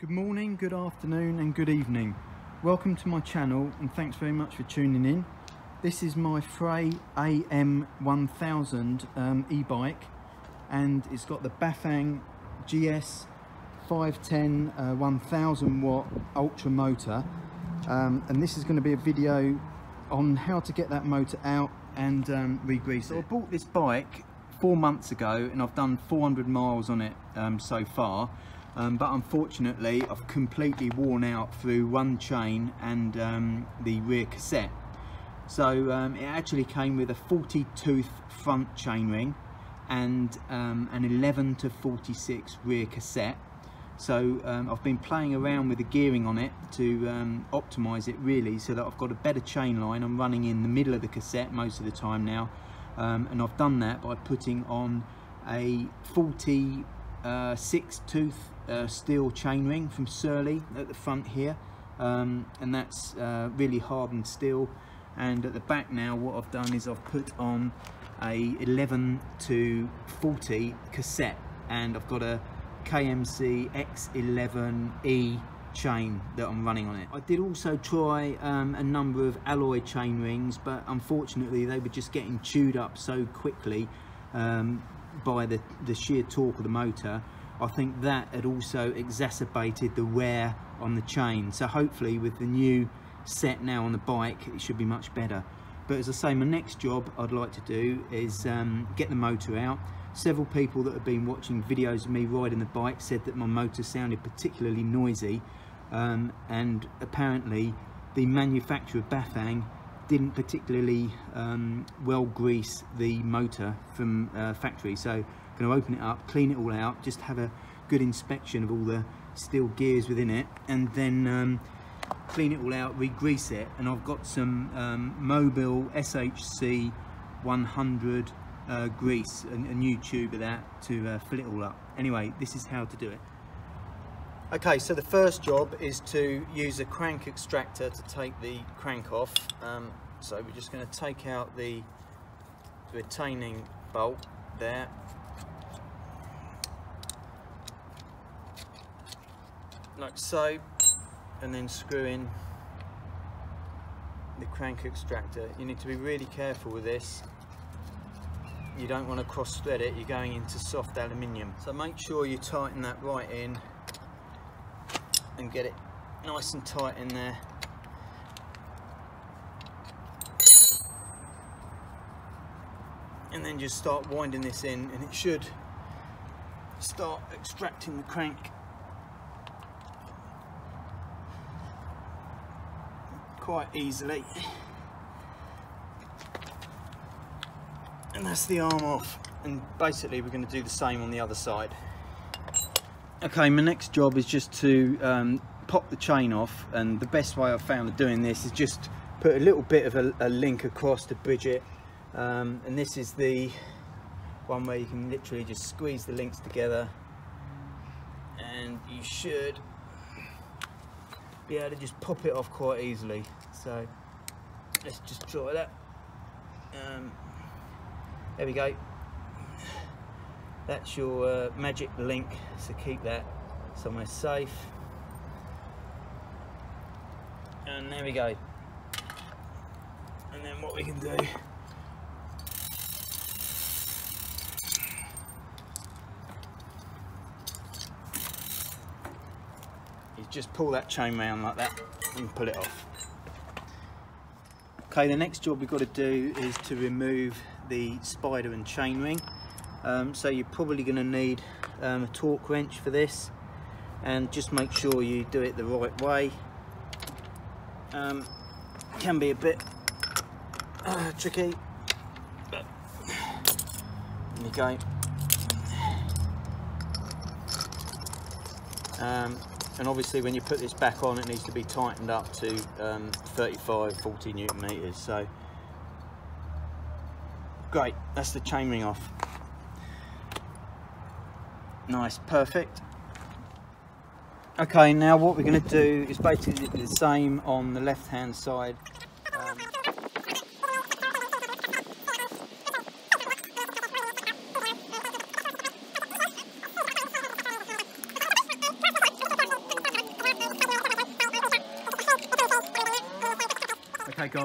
Good morning, good afternoon and good evening. Welcome to my channel and thanks very much for tuning in. This is my Frey AM1000 um, e-bike and it's got the Bafang GS 510 uh, 1000 watt ultra motor um, and this is going to be a video on how to get that motor out and um, re-grease. So I bought this bike four months ago and I've done 400 miles on it um, so far um, but unfortunately I've completely worn out through one chain and um, the rear cassette. So um, it actually came with a 40 tooth front chainring and um, an 11 to 46 rear cassette. So um, I've been playing around with the gearing on it to um, optimize it really so that I've got a better chain line. I'm running in the middle of the cassette most of the time now and I've done that by putting on a 40 uh, tooth uh, steel chainring from Surly at the front here. Um, and that's uh, really hardened steel. And at the back now what I've done is I've put on a 11 to 40 cassette. And I've got a KMC X11E chain that I'm running on it. I did also try um, a number of alloy chain rings but unfortunately they were just getting chewed up so quickly um, by the, the sheer torque of the motor I think that had also exacerbated the wear on the chain. So hopefully with the new set now on the bike it should be much better. But as I say my next job I'd like to do is um, get the motor out. Several people that have been watching videos of me riding the bike said that my motor sounded particularly noisy um, and apparently the manufacturer Bafang didn't particularly um, well grease the motor from uh, factory. So going to open it up clean it all out just have a good inspection of all the steel gears within it and then um, clean it all out re-grease it and I've got some um, Mobil SHC 100 uh, grease a, a, new tube of that to uh, fill it all up. Anyway this is how to do it. Okay so the first job is to use a crank extractor to take the crank off. Um, so we're just going to take out the retaining bolt there like so and then screw in the crank extractor. You need to be really careful with this. You don't want to cross thread it you're going into soft aluminium. So make sure you tighten that right in and get it nice and tight in there. And then just start winding this in and it should start extracting the crank quite easily. And that's the arm off. And basically we're going to do the same on the other side. Okay, my next job is just to um, pop the chain off and the best way I've found of doing this is just put a little bit of a, a link across to bridge it um, and this is the one where you can literally just squeeze the links together and you should be able to just pop it off quite easily. So let's just try that um, there we go. That's your uh, magic link so keep that somewhere safe. And there we go. And then what we can do just pull that chain round like that and pull it off. Okay, the next job we've got to do is to remove the spider and chain ring. Um, so you're probably going to need um, a torque wrench for this and just make sure you do it the right way. Um, can be a bit uh, tricky, there you go. Um, and obviously when you put this back on it needs to be tightened up to um, 35 40 newton meters so. Great that's the chainring off. Nice perfect. Okay now what we're going to do is basically the same on the left hand side. Um,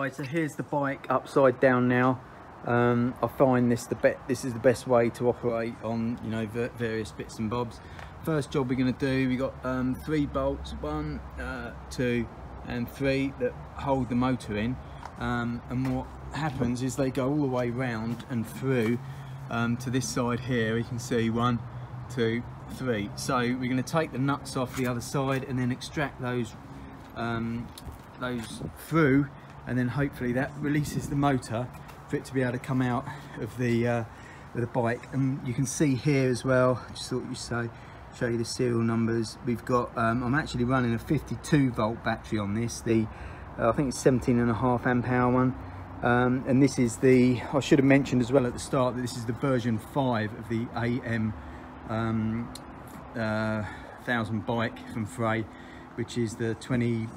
guys, so here's the bike upside down now. Um, I find this the be this is the best way to operate on you know various bits and bobs. First job we're going to do, we got um, three bolts, one, uh, two, and three that hold the motor in. Um, and what happens is they go all the way round and through um, to this side here. You can see one, two, three. So we're going to take the nuts off the other side and then extract those um, those through, and then hopefully that releases the motor for it to be able to come out of the uh, of the bike. And you can see here as well. Just thought you say show you the serial numbers. We've got. Um, I'm actually running a 52 volt battery on this. The uh, I think it's 17 and a half amp hour one. Um, and this is the, I should have mentioned as well at the start that this is the version 5 of the AM um, uh, 1000 bike from Frey, which is the 28,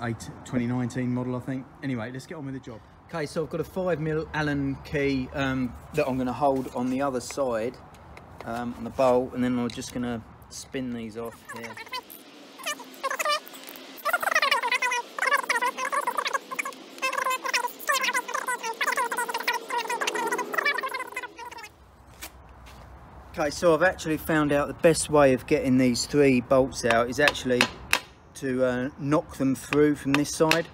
2019 model, I think. Anyway, let's get on with the job. Okay, so I've got a 5mm Allen key um, that I'm going to hold on the other side um, on the bolt, and then I'm just going to spin these off here. Okay, so I've actually found out the best way of getting these three bolts out is actually to uh, knock them through from this side.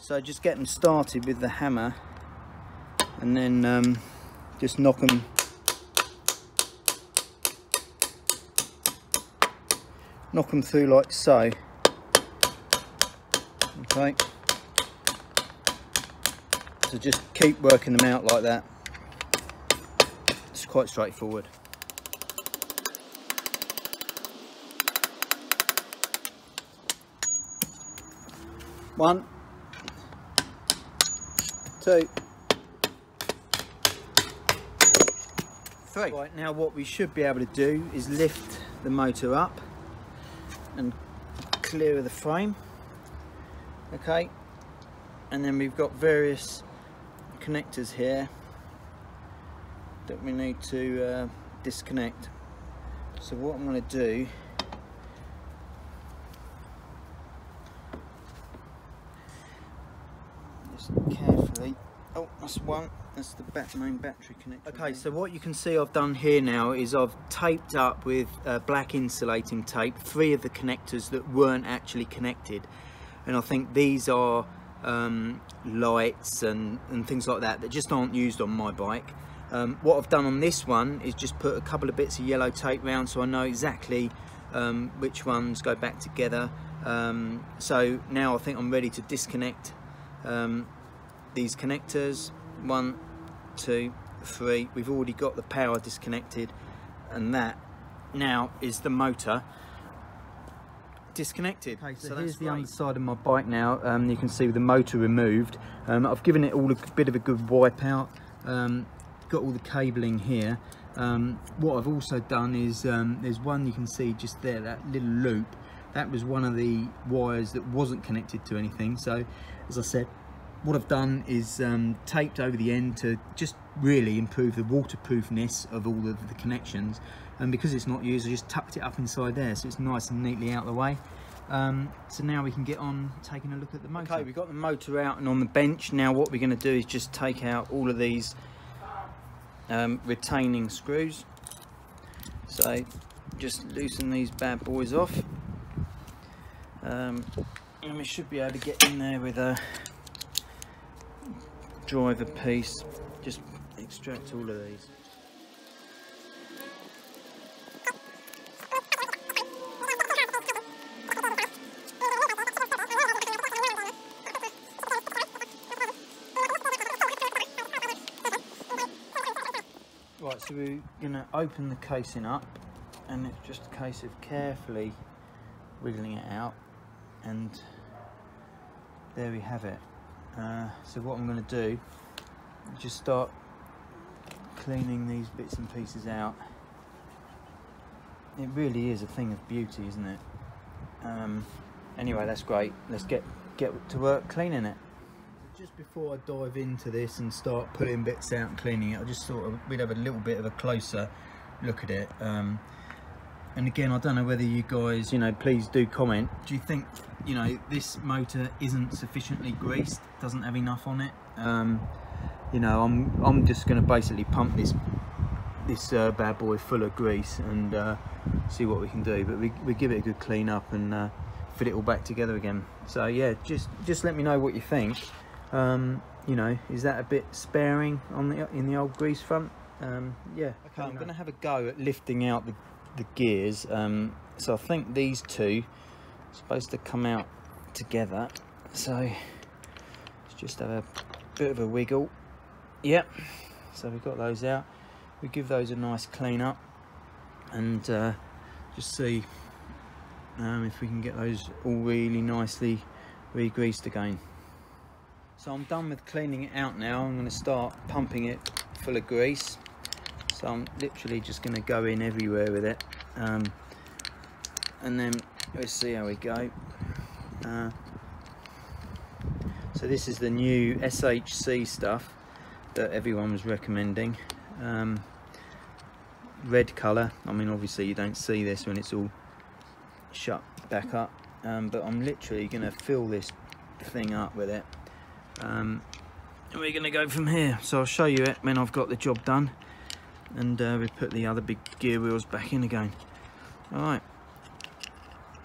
So just get them started with the hammer and then um, just knock them knock them through like so. Okay. So just keep working them out like that it's quite straightforward. One, two, three. Right, now what we should be able to do is lift the motor up and clear of the frame. Okay, and then we've got various connectors here that we need to uh, disconnect. So what I'm going to do just carefully oh that's one that's the main battery connector okay so what you can see I've done here now is I've taped up with uh, black insulating tape three of the connectors that weren't actually connected and I think these are um, lights and, and things like that that just aren't used on my bike um, what I've done on this one is just put a couple of bits of yellow tape round so I know exactly um, which ones go back together. Um, so now I think I'm ready to disconnect um, these connectors. One, two, three. We've already got the power disconnected and that now is the motor disconnected. Okay, so, so here's the great. underside of my bike now. Um, you can see the motor removed. Um, I've given it all a bit of a good wipe out. Um, got all the cabling here um, what I've also done is um, there's one you can see just there that little loop that was one of the wires that wasn't connected to anything so as I said what I've done is um, taped over the end to just really improve the waterproofness of all of the connections and because it's not used I just tucked it up inside there so it's nice and neatly out of the way um, so now we can get on taking a look at the motor. Okay, we've got the motor out and on the bench. Now what we're going to do is just take out all of these um, retaining screws so just loosen these bad boys off um, and we should be able to get in there with a driver piece just extract all of these Right, so we're to open the casing up and it's just a case of carefully wiggling it out and there we have it. Uh, so what I'm going to do is just start cleaning these bits and pieces out. It really is a thing of beauty, isn't it? Um, anyway, that's great. Let's get, get to work cleaning it just before I dive into this and start putting bits out and cleaning it, I just thought we'd have a little bit of a closer look at it. Um, and again, I don't know whether you guys, you know, please do comment. Do you think you know this motor isn't sufficiently greased doesn't have enough on it. Um, you know I'm I'm just going to basically pump this this uh, bad boy full of grease and uh, see what we can do. But we, we give it a good clean up and uh, fit it all back together again. So yeah just just let me know what you think. Um, you know is that a bit sparing on the in the old grease front? Um, yeah. Okay I'm going to have a go at lifting out the, the gears. Um, so I think these two supposed to come out together. So let's just have a bit of a wiggle. Yep. So we've got those out. We give those a nice clean up and uh, just see um, if we can get those all really nicely re-greased again. So I'm done with cleaning it out now. I'm going to start pumping it full of grease. So I'm literally just going to go in everywhere with it. Um, and then let's see how we go. Uh, so this is the new SHC stuff that everyone was recommending. Um, red colour. I mean obviously you don't see this when it's all shut back up. Um, but I'm literally going to fill this thing up with it. Um, and we're going to go from here. So I'll show you it when I've got the job done. And uh, we put the other big gear wheels back in again. Alright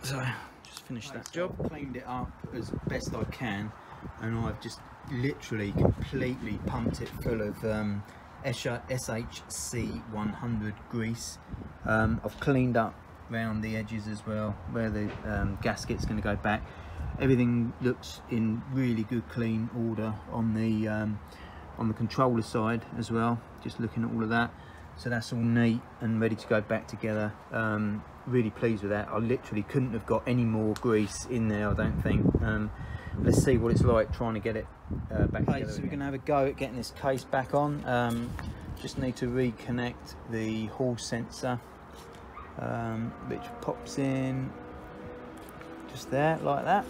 so just finished that job cleaned it up as best I can and I've just literally completely pumped it full of um, SHC 100 grease. Um, I've cleaned up around the edges as well where the um, gasket's going to go back. Everything looks in really good clean order on the um, on the controller side as well. Just looking at all of that. So that's all neat and ready to go back together. Um, really pleased with that. I literally couldn't have got any more grease in there, I don't think. Um, let's see what it's like trying to get it uh, back okay, together. So we're going to have a go at getting this case back on. Um, just need to reconnect the hall sensor, um, which pops in just there, like that.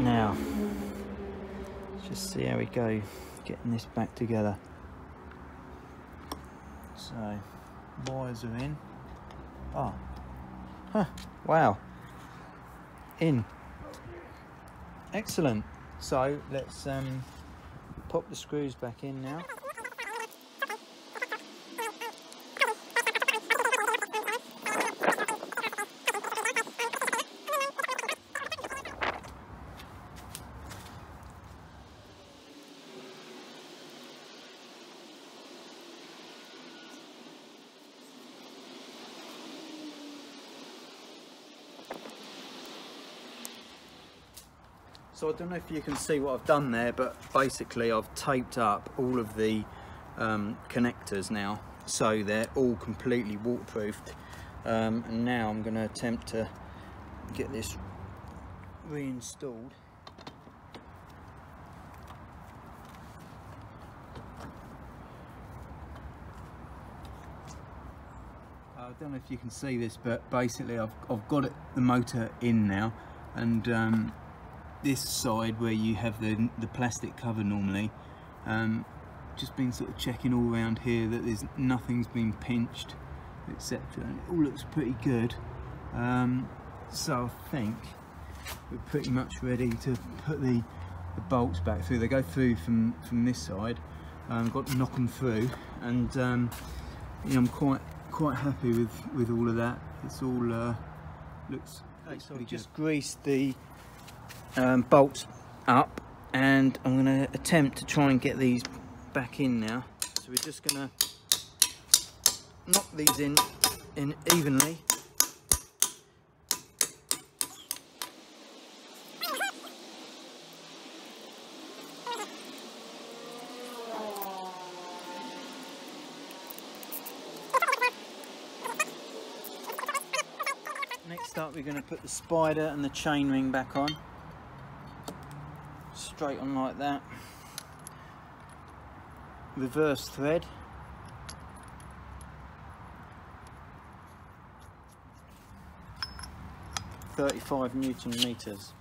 Now, let's just see how we go getting this back together. So, wires are in. Oh, huh, wow, in. Excellent. So let's um, pop the screws back in now. So I don't know if you can see what I've done there, but basically I've taped up all of the um, connectors now, so they're all completely waterproofed. Um, and now I'm going to attempt to get this reinstalled. I don't know if you can see this, but basically I've, I've got it, the motor in now, and um, this side where you have the, the plastic cover normally um, just been sort of checking all around here that there's nothing's been pinched etc and it all looks pretty good. Um, so I think we're pretty much ready to put the, the bolts back through. They go through from from this side. Um, got to knock them through. And um, you know, I'm quite quite happy with with all of that. It's all uh, looks, looks so just greased the um, bolts up and I'm going to attempt to try and get these back in now. So we're just going to knock these in, in evenly. Next up we're going to put the spider and the chainring back on straight on like that reverse thread Thirty-five newton meters.